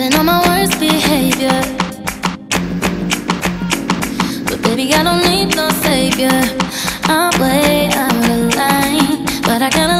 been on my worst behavior. But baby, I don't need no savior. I'm way out of line, but I gotta.